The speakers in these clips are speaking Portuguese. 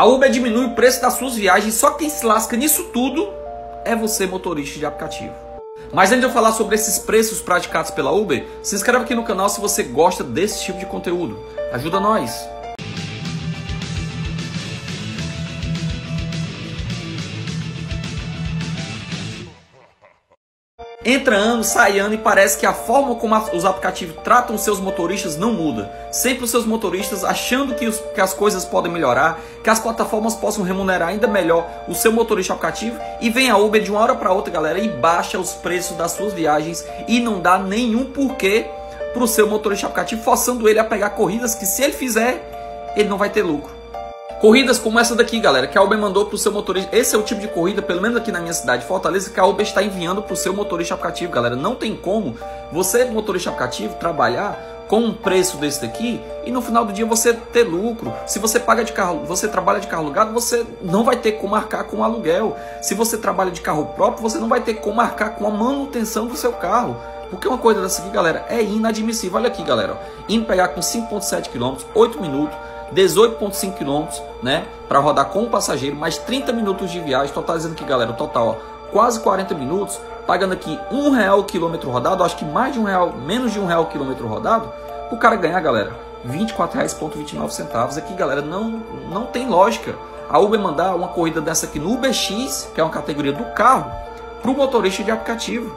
A Uber diminui o preço das suas viagens, só quem se lasca nisso tudo é você, motorista de aplicativo. Mas antes de eu falar sobre esses preços praticados pela Uber, se inscreva aqui no canal se você gosta desse tipo de conteúdo. Ajuda nós! Entra ano, sai ano e parece que a forma como os aplicativos tratam seus motoristas não muda. Sempre os seus motoristas achando que, os, que, as coisas podem melhorar, que as plataformas possam remunerar ainda melhor o seu motorista aplicativo e vem a Uber de uma hora para outra, galera, e baixa os preços das suas viagens e não dá nenhum porquê para o seu motorista aplicativo, forçando ele a pegar corridas que se ele fizer, ele não vai ter lucro. Corridas como essa daqui, galera, que a Uber mandou para o seu motorista. Esse é o tipo de corrida, pelo menos aqui na minha cidade, Fortaleza, que a Uber está enviando para o seu motorista aplicativo, galera. Não tem como você, motorista aplicativo, trabalhar com um preço desse daqui e no final do dia você ter lucro. Se você paga de carro, você trabalha de carro alugado, você não vai ter como marcar com aluguel. Se você trabalha de carro próprio, você não vai ter como marcar com a manutenção do seu carro. Porque uma coisa dessa aqui, galera, é inadmissível. Olha aqui, galera, indo pegar com 5.7 km, 8 minutos, 18,5 km, né? Para rodar com o passageiro, mais 30 minutos de viagem, totalizando aqui, galera, o total, ó, quase 40 minutos, pagando aqui um real o quilômetro rodado, acho que mais de um real, menos de um real o quilômetro rodado, o cara ganhar, galera, R$ 24,29 Aqui, galera, não, não tem lógica. A Uber mandar uma corrida dessa aqui no UberX, que é uma categoria do carro, para o motorista de aplicativo.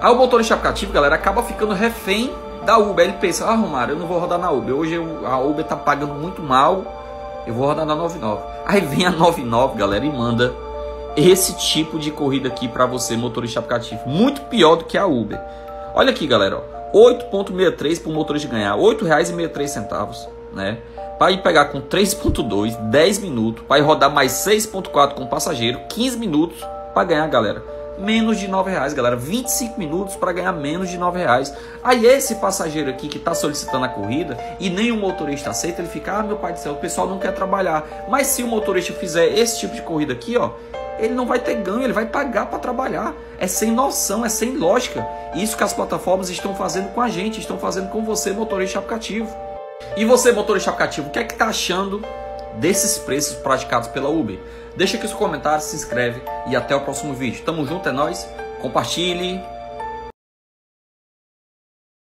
Aí o motorista de aplicativo, galera, acaba ficando refém da Uber. Ele pensa, ah, Romário, eu não vou rodar na Uber. Hoje eu, a Uber tá pagando muito mal, eu vou rodar na 99. Aí vem a 99, galera, e manda esse tipo de corrida aqui para você, motorista aplicativo. Muito pior do que a Uber. Olha aqui, galera, 8,63 para o motorista ganhar, R$ 8,63, né? Para ir pegar com 3,2, 10 minutos, para ir rodar mais 6,4 com passageiro, 15 minutos para ganhar, galera menos de 9 reais, galera. 25 minutos para ganhar menos de 9 reais. Aí esse passageiro aqui que está solicitando a corrida e nem o motorista aceita, ele fica, ah, meu pai do céu, o pessoal não quer trabalhar. Mas se o motorista fizer esse tipo de corrida aqui, ó, ele não vai ter ganho, ele vai pagar para trabalhar. É sem noção, é sem lógica. Isso que as plataformas estão fazendo com a gente, estão fazendo com você, motorista aplicativo. E você, motorista aplicativo, o que é que está achando desses preços praticados pela Uber? Deixa aqui seu comentário, se inscreve e até o próximo vídeo. Tamo junto, é nóis. Compartilhe,